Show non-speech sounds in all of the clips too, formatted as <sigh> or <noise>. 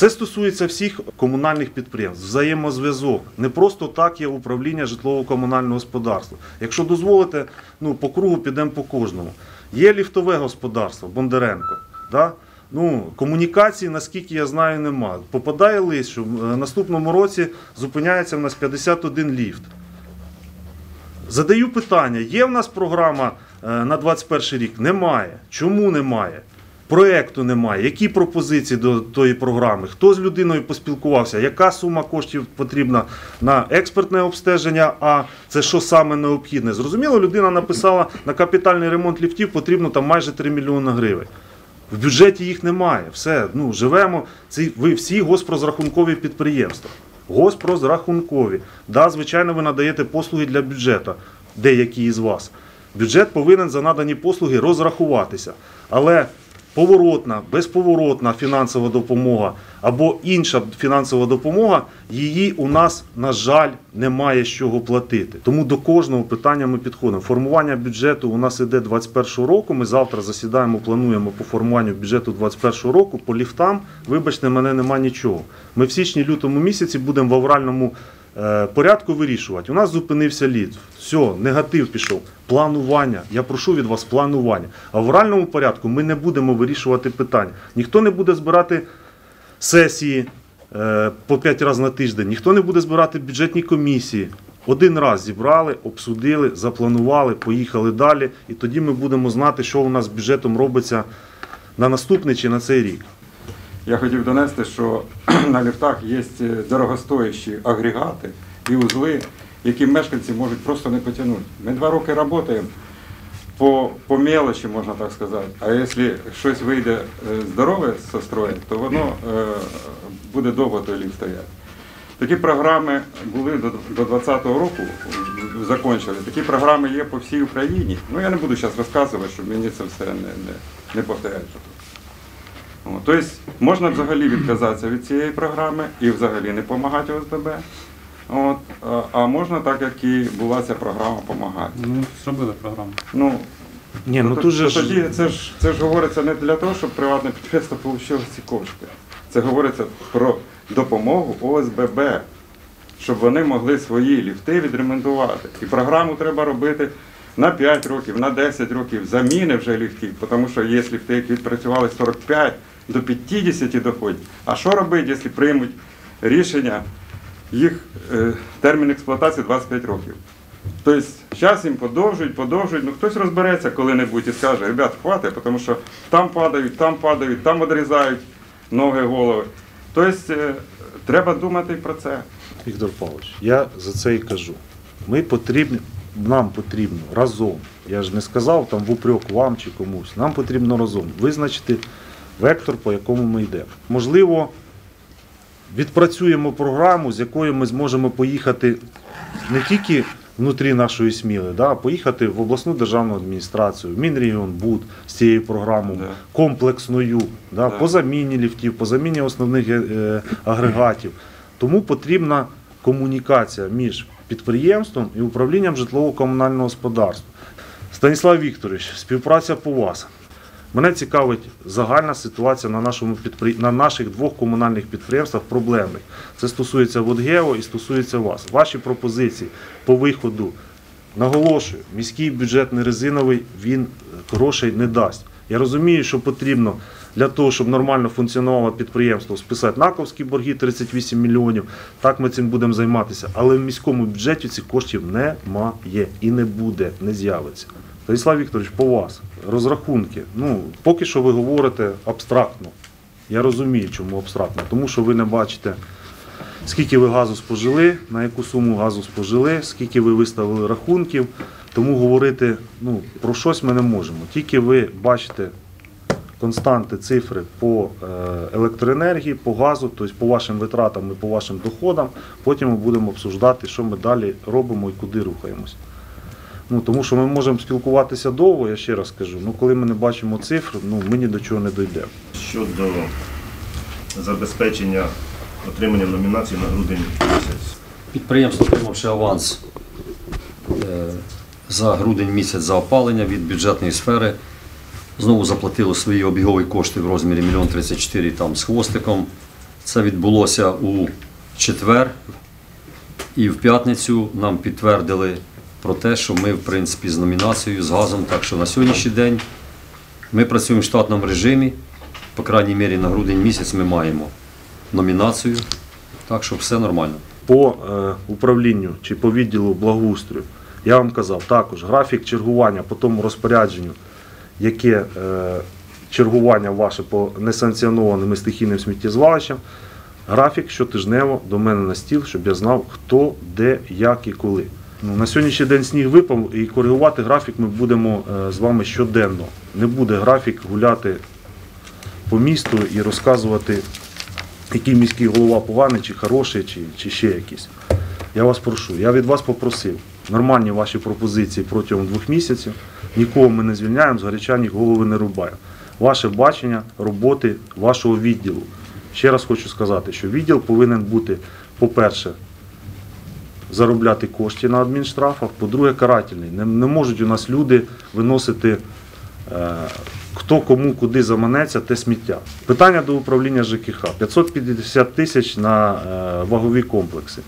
Це стосується всіх комунальних підприємств. Взаємозв'язок. Не просто так є управління житлово-комунального господарства. Якщо дозволите, ну, по кругу підемо по кожному. Є ліфтове господарство Бондаренко. Да? Ну, комунікації, наскільки я знаю, нема. Попадає лист, що в е, наступному році зупиняється в нас 51 ліфт. Задаю питання: є в нас програма е, на 21 рік? Немає. Чому немає? Проекту немає. Які пропозиції до тої програми? Хто з людиною поспілкувався? Яка сума коштів потрібна на експертне обстеження? А це що саме необхідне? Зрозуміло, людина написала на капітальний ремонт ліфтів потрібно там майже 3 мільйони гривень. В бюджеті їх немає. Все, ну живемо. Ці ви всі госпрозрахункові підприємства. Госпрозрахункові. Да, звичайно, ви надаєте послуги для бюджету, деякі із вас. Бюджет повинен за надані послуги розрахуватися. Але поворотна, безповоротна фінансова допомога або інша фінансова допомога, її у нас, на жаль, немає з чого платити. Тому до кожного питання ми підходимо. Формування бюджету у нас іде 21 року. Ми завтра засідаємо, плануємо по формуванню бюджету 21 року. По ліфтам, вибачте, мене нема нічого. Ми в січні-лютому місяці будемо в авральному порядку вирішувати. У нас зупинився лід. Все, негатив пішов. Планування. Я прошу від вас планування. А в авральному порядку ми не будемо вирішувати питання. Ніхто не буде збирати сесії е, по 5 разів на тиждень, ніхто не буде збирати бюджетні комісії. Один раз зібрали, обсудили, запланували, поїхали далі, і тоді ми будемо знати, що у нас з бюджетом робиться на наступний чи на цей рік. Я хотів донести, що <clears throat> на ліфтах є дорогостоящі агрегати і узли, які мешканці можуть просто не потягнути. Ми два роки працюємо по, по мелочі, можна так сказати. А якщо щось вийде е, здорове зі строю, то воно е, буде довго той ліфт стояти. Такі програми були до до 2020 року, е, закончили. Такі програми є по всій Україні. Ну я не буду зараз розказувати, щоб мені це все не, не, не повторяти. Тобто можна взагалі відказатися від цієї програми і взагалі не допомагати ОСББ. От, а- а можна так, як і була ця програма, допомагати. Ну, зробили програму. Ну, Ні, ну то- тут же то ж тоді це ж це ж говориться не для того, щоб приватне підприємство отримало ці кошти. Це говориться про допомогу ОСББ, щоб вони могли свої ліфти відремонтувати. І програму треба робити на 5 років, на 10 років заміни вже ліфтів, тому що є ліфти, які відпрацювали 45 до 50 доходять. А що робити, якщо приймуть рішення, їх е, термін експлуатації 25 років? Тобто зараз їм подовжують, подовжують. Ну хтось розбереться коли-небудь і скаже, ребят, хватить, тому що там падають, там падають, там відрізають ноги, голови. Тобто е, треба думати про це. Віктор Павлович, я за це і кажу. Ми потрібні, нам потрібно разом. Я ж не сказав там в упрек вам чи комусь. Нам потрібно разом визначити вектор, по якому ми йдемо. Можливо, відпрацюємо програму, з якою ми зможемо поїхати не тільки внутрі нашої сміли, да, а поїхати в обласну державну адміністрацію, в Мінрегіонбуд з цією програмою Да. комплексною, да, Да. по заміні ліфтів, по заміні основних е, е, агрегатів. Тому потрібна комунікація між підприємством і управлінням житлово-комунального господарства. Станіслав Вікторович, співпраця по вас. Мене цікавить загальна ситуація на, нашому підпри... на наших двох комунальних підприємствах проблемних. Це стосується Водгео і стосується вас. Ваші пропозиції по виходу. Наголошую, міський бюджет не резиновий, він е, грошей не дасть. Я розумію, що потрібно для того, щоб нормально функціонувало підприємство, списати наковські борги 38 мільйонів. Так ми цим будемо займатися. Але в міському бюджеті цих коштів немає і не буде, не з'явиться. Станіслав Вікторович, по вас розрахунки. Ну, поки що ви говорите абстрактно. Я розумію, чому абстрактно, тому що ви не бачите, скільки ви газу спожили, на яку суму газу спожили, скільки ви виставили рахунків. Тому говорити ну, про щось ми не можемо. Тільки ви бачите константи, цифри по е, електроенергії, по газу, тобто по вашим витратам і по вашим доходам. Потім ми будемо обсуждати, що ми далі робимо і куди рухаємось. Ну, тому що ми можемо спілкуватися довго, я ще раз кажу. Ну, коли ми не бачимо цифр, ну, ми ні до чого не дійдемо. щодо забезпечення отримання номінацій на грудень місяць. Підприємство, отримавши аванс е, за грудень місяць за опалення від бюджетної сфери, знову заплатило свої обігові кошти в розмірі 1 34 там з хвостиком. Це відбулося у четвер, і в п'ятницю нам підтвердили про те, що ми, в принципі, з номінацією, з газом. Так що на сьогоднішній день ми працюємо в штатному режимі. По крайній мірі на грудень місяць ми маємо номінацію. Так що все нормально. по е, управлінню чи по відділу благоустрою, я вам казав, також графік чергування по тому розпорядженню, яке е, чергування ваше по несанкціонованим і стихійним сміттєзвалищам, графік щотижнево до мене на стіл, щоб я знав, хто, де, як і коли. Ну, на сьогоднішній день сніг випав і коригувати графік ми будемо е, з вами щоденно. Не буде графік гуляти по місту і розказувати який міський голова поганий, чи хороший, чи, чи ще якийсь. Я вас прошу, я від вас попросив нормальні ваші пропозиції протягом двох місяців. Нікого ми не звільняємо, з гарячані голови не рубаємо. Ваше бачення роботи вашого відділу. Ще раз хочу сказати, що відділ повинен бути, по-перше, заробляти кошти на адмінштрафах, по-друге, карательний. Не, не можуть у нас люди виносити е, хто кому куди заманеться, те сміття. Питання до управління ЖКХ. 550 тисяч на е, вагові комплекси,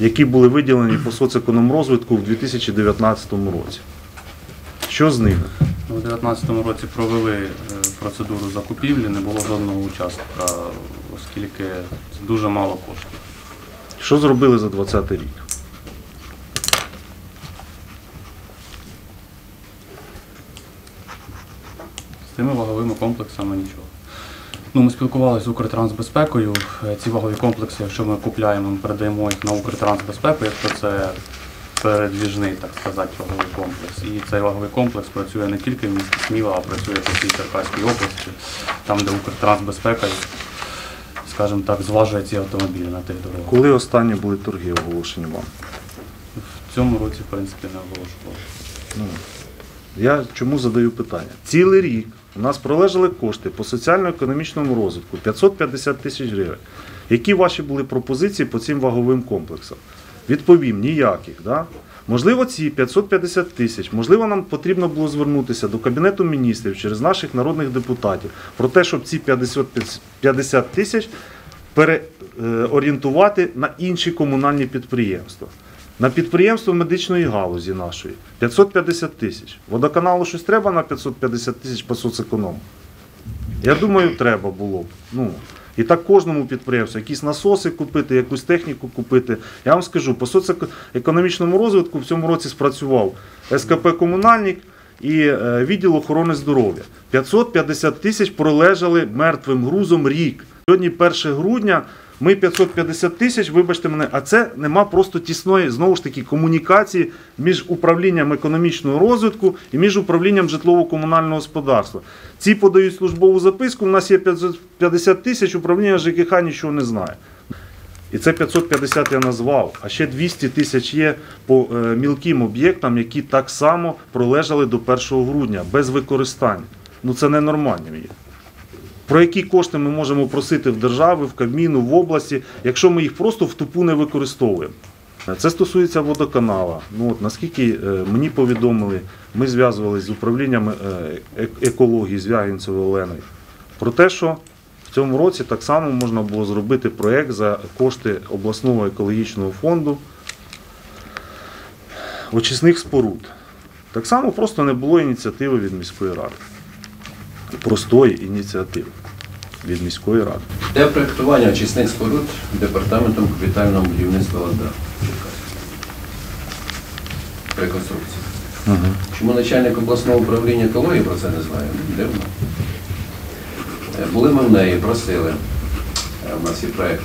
які були виділені по соцекономрозвитку в 2019 році. Що з ними? У 2019 році провели е, процедуру закупівлі, не було жодного участка, оскільки це дуже мало коштів. Що зробили за 2020 рік? З тими ваговими комплексами нічого. Ну, ми спілкувалися з Укртрансбезпекою. Ці вагові комплекси, якщо ми купляємо, ми передаємо їх на Укртрансбезпеку, якщо це передвіжний, так сказати, ваговий комплекс. І цей ваговий комплекс працює не тільки в місті Сміла, а працює по всій Черкаській області, там, де Укртрансбезпека, скажімо так, зважує ці автомобілі на тих дорогах. Коли останні були торги оголошені вам? В цьому році, в принципі, не оголошували. Я чому задаю питання? Цілий рік у нас пролежали кошти по соціально-економічному розвитку 550 тисяч гривень. Які ваші були пропозиції по цим ваговим комплексам? Відповім, ніяких. Да? Можливо, ці 550 тисяч, можливо, нам потрібно було звернутися до Кабінету міністрів через наших народних депутатів про те, щоб ці 50 50 тисяч переорієнтувати на інші комунальні підприємства. На підприємство медичної галузі нашої 550 тисяч. Водоканалу щось треба на 550 тисяч по соцеконому? Я думаю, треба було б. Ну, і так кожному підприємству, якісь насоси купити, якусь техніку купити. Я вам скажу, по соціоекономічному розвитку в цьому році спрацював СКП Комунальник і е, відділ охорони здоров'я. 550 тисяч пролежали мертвим грузом рік. Сьогодні 1 грудня. Ми 550 тисяч, вибачте мене, а це нема просто тісної знову ж таки комунікації між управлінням економічного розвитку і між управлінням житлово-комунального господарства. Ці подають службову записку. У нас є 550 тисяч, управління ЖКХ нічого не знає. І це 550 я назвав. А ще 200 тисяч є по е, мілким об'єктам, які так само пролежали до 1 грудня без використання. Ну це ненормально є. Про які кошти ми можемо просити в держави, в Кабміну, в області, якщо ми їх просто в тупу не використовуємо? Це стосується водоканала. Ну, от, наскільки е, мені повідомили, ми зв'язувалися з управлінням е, е- екології Звягінцевою Оленою про те, що в цьому році так само можна було зробити проєкт за кошти обласного екологічного фонду очисних споруд. Так само просто не було ініціативи від міської ради. Простої ініціативи від міської ради. Де проєктування очисних споруд департаментом капітального будівництва ОДА Реконструкції. Чому начальник обласного управління екології про це не знає? Дивно. Е, Були ми в неї, просили. Е, У нас є проєкт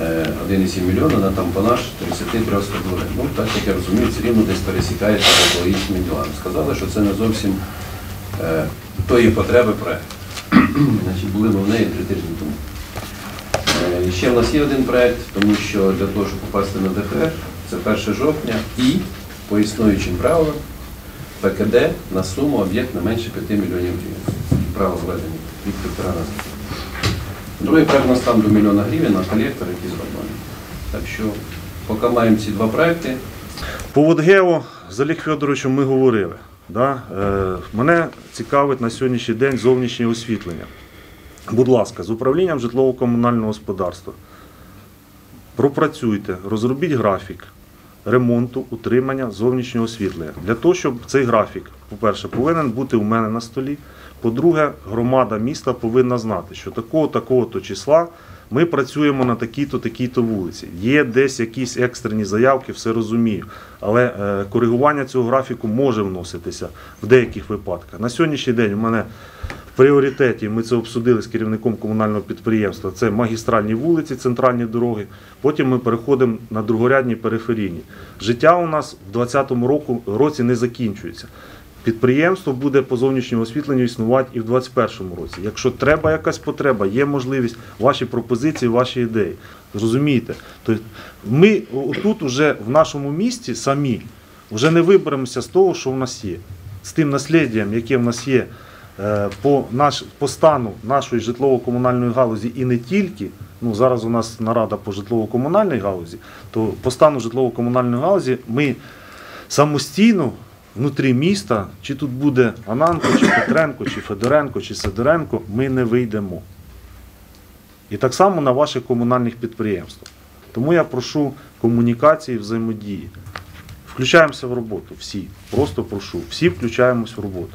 е, 1,7 мільйона на тампонаж 33 стовбури. Ну, так як я розумію, все рівно десь пересікається екологічними ділами. Сказали, що це не зовсім е, тої потреби проєкт. Значить, були ми в неї три тижні тому. Е, Ще в нас є один проєкт, тому що для того, щоб попасти на ДФР, це 1 жовтня і по існуючим правилам ПКД на суму об'єкт не менше 5 мільйонів гривень. Право введені від півтора назад. Другий проєкт у нас там до мільйона гривень на колектор, який зроблений. Так що, поки маємо ці два проєкти, По Водгео з Олег Федоровичем ми говорили. Да? Е, мене цікавить на сьогоднішній день зовнішнє освітлення. будь ласка, з управлінням житлово-комунального господарства пропрацюйте, розробіть графік ремонту, утримання зовнішнього освітлення. Для того, щоб цей графік, по-перше, повинен бути у мене на столі. По-друге, громада міста повинна знати, що такого, такого-то числа ми працюємо на такій-то, такій-то вулиці. Є десь якісь екстрені заявки, все розумію. Але е, коригування цього графіку може вноситися в деяких випадках. На сьогоднішній день у мене в пріоритеті, ми це обсудили з керівником комунального підприємства, це магістральні вулиці, центральні дороги. Потім ми переходимо на другорядні периферійні. Життя у нас в 2020 році не закінчується. Підприємство буде по зовнішньому освітленню існувати і в 2021 році. Якщо треба якась потреба, є можливість, ваші пропозиції, ваші ідеї. Зрозумієте? Тобто ми тут уже в нашому місті самі вже не виберемося з того, що в нас є. З тим насліддям, яке в нас є е, по, наш, по стану нашої житлово-комунальної галузі і не тільки. Ну, зараз у нас нарада по житлово-комунальній галузі, то по стану житлово-комунальної галузі ми самостійно внутрі міста, чи тут буде Ананко, чи Петренко, чи Федоренко, чи Сидоренко, ми не вийдемо. І так само на ваших комунальних підприємствах. Тому я прошу комунікації, взаємодії. Включаємося в роботу всі. Просто прошу. Всі включаємось в роботу.